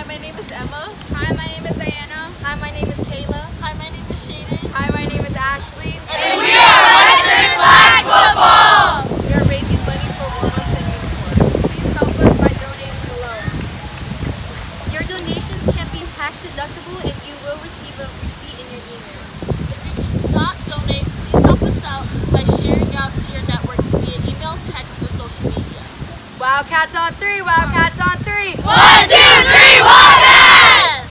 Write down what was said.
Hi, my name is Emma. Hi, my name is Diana. Hi, my name is Kayla. Hi, my name is Shaden. Hi, my name is Ashley. And we are Western Flag Football! We are raising money for warm-ups and uniforms. Please help us by donating below. Your donations can be tax deductible and you will receive a receipt in your email. If you cannot donate, please help us out by sharing out to your networks via email, text, or social media. Wildcats on three, Wildcats on three.